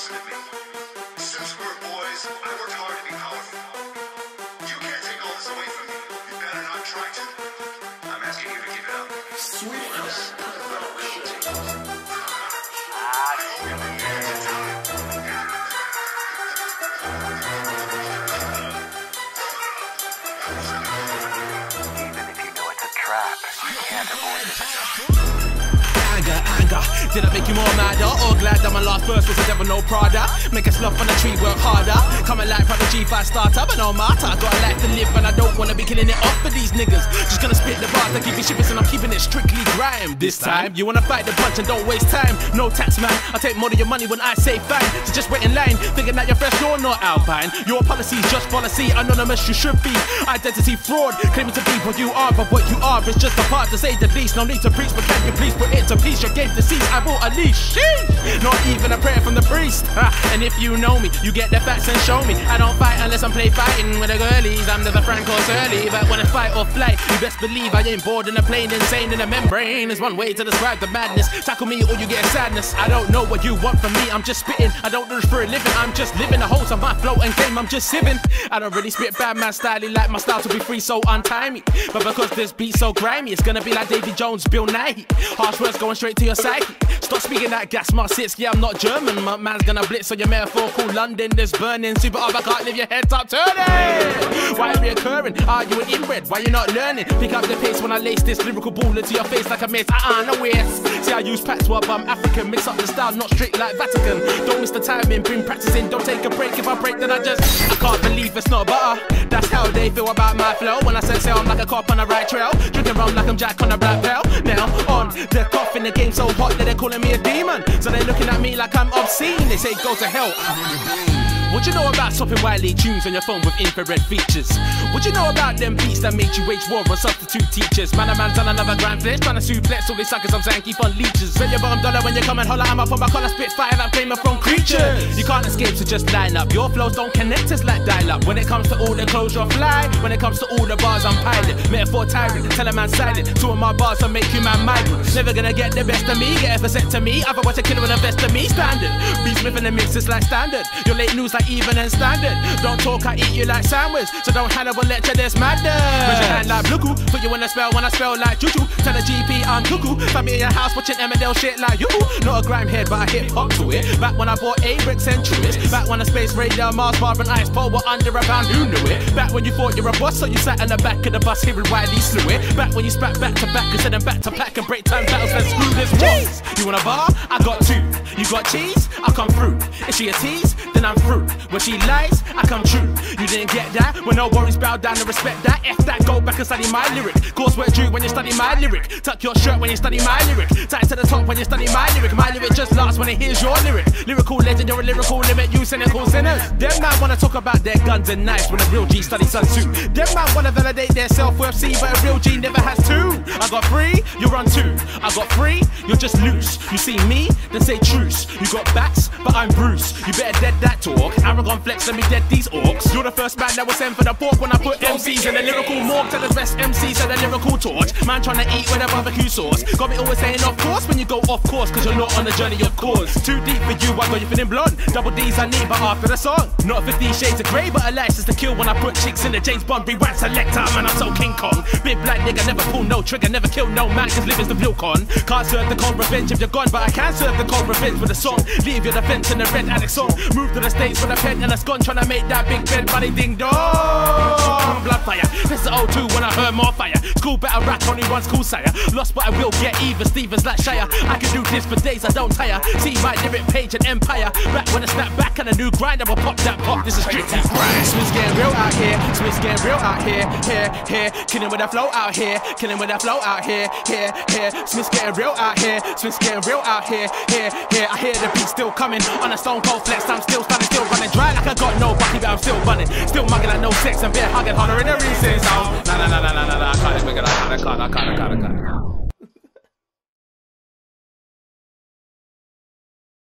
listen to me. Since we were boys, I worked hard to be powerful. You can't take all this away from me. You better not try to. I'm asking you to give it up. Even if you know it's a trap, you can't avoid it. Anger, anger. Did I make you more madder or glad that my last verse was a devil no Prada? Make a love on the tree, work harder. Coming like from the G5 starter, but no matter. I got a life to live and I don't wanna be killing it off for these niggas. Just gonna spit the bars that give you shivers and I'm keeping it strictly grime. This time, you wanna fight the punch and don't waste time. No tax man, I take more of your money when I say fine. So just wait in line, thinking that you're fresh, you're not alpine. Your policy's just policy, anonymous you should be. Identity fraud, claiming to be what you are, but what you are is just a part to say the least. No need to preach, but can you please put it to peace? Your game deceased, I bought a leash. Sheesh. Not even a prayer from the priest. And if you know me, you get the facts and show me. I don't fight unless I'm play fighting with the girlies. I'm the Franco Surly, but when it's fight or flight, you best believe I ain't bored in a plane, insane in a membrane. Is one way to describe the madness. Tackle me or you get sadness. I don't know what you want from me. I'm just spitting. I don't do this for a living. I'm just living the holes on my flow and game. I'm just sipping. I don't really spit bad man style. Like my style to be free, so untimely. But because this beat so grimy, it's gonna be like Davy Jones, Bill Nighy. Harsh words going straight to your psyche. Stop speaking that gas mask sits. Yeah, I'm not German. My man's gonna blitz on your metaphorical London. This burning super up. I can't leave your head top turning. Why reoccurring? Are you an inbred? Why you not learning? Pick up the pace when I lace this lyrical ball into your face like a miss. Uh-uh, ah, ah, no waste. See, I use patois, but I'm African. Mix up the style, not strict like Vatican. Don't miss the timing, been practicing. Don't take a break. If I break, then I just I can't believe it's not butter. That's how they feel about my flow. When I say so, I'm like a cop on the right trail. Drinking rum like I'm Jack on a black belt. Coffin, the game so hot that they're calling me a demon. So they're looking at me like I'm obscene. They say go to hell. What you know about swapping Wiley tunes on your phone with infrared features? What you know about them beats that made you wage war on substitute teachers? Man, a man's on another grand flesh, trying to suplex all these suckers I'm saying keep leeches. Bet your bottom dollar when you come and holler, I'm up on my collar, spit fire that flame from creatures. You can't escape, so just line up. Your flows don't connect us like dial up. When it comes to all the clothes, you're fly. When it comes to all the bars, I'm pilot. Metaphor tyrant, tell a man silent. Two of my bars will make you man migrant. Never gonna get the best of me, get a percent to me. Otherwise, a killer with a vest of me, standard. B-Smith in the mix, it's like standard. Your late news like Evening Standard. Don't talk, I eat you like sandwich. So don't hand over lecture, this madness. Raise your hand like Bluku, put you in a spell when I spell like Juju. Tell the GP I'm cuckoo. Find me in your house watching Emmerdale shit like you. Not a grime head, but I hip hop to it. Back when I bought a brick centuries. Back when a space radar, Mars bar and ice pole were under a pound, who knew it? Back when you thought you're a boss, so you sat in the back of the bus hearing Wiley slew it. Back when you spat back to back and said them back to pack and break time battles, let's screw this Jeez! You want a bar? I got two. You got cheese? I come through. If she a tease? Then I'm through. When she lies, I come true. You didn't get that? When no worries, bow down and respect that. F that, go back and study my lyric. Coursework due when you study my lyric. Tuck your shirt when you study my lyric. Tight to the top when you study my lyric. My lyric just lasts when it hears your lyric. Lyrical legend, you're a lyrical limit. You cynical sinners. Them man wanna talk about their guns and knives when a real G study Sun Tzu. Them man wanna validate their self worth, see, but a real G never has two. I got three, you're on two. I got three, you're just loose. You see me, then say truce. You got bats, but I'm Bruce. You better dead that talk. Arrogant flex, let me dead these orcs. You're the first man that was sent for the pork when I put MCs in the lyrical morgue. Tell the best MCs and the lyrical torch. Man trying to eat with a barbecue sauce. Got me always saying of course when you go off course, cause you're not on the journey of course. Too deep for you, I got you feeling blonde. Double D's I need, but after the song. Not 50 shades of grey, but a license to kill when I put chicks in the James Bond rewind selector. Man, I'm so King Kong. Big black nigga, never pull no trigger, never kill no man, cause living's the real con. Can't serve the cold revenge if you're gone, but I can serve the cold revenge with a song. Leave your defense in the red addict song. Move to the states with a pen and a scone, trying to make that big bed money ding dong. Blood fire. This is 02 when I heard more fire. School better rack, only one school sire. Lost, but I will get even. Stevens like Shire. I can do this for days, I don't tire. See my lyric page and empire. Back when I snap back and a new grind, I will pop that pop. This is strictly grind. Smith's getting real out here. Smith's getting real out here. Here, here. Killing with that flow out here. Killing with that flow out here. Here, here. Smith's getting real out here. Smith's getting real out here. Here, here. I hear the beat still coming. On a stone cold flex, I'm still standing, still running dry like I got no bucky, but I'm still running. Still mugging like no sex and beer hugging harder in the recess. Oh, nah, nah, nah, nah, nah, nah, nah. I can't, I can't, I can't, I can't, I can't.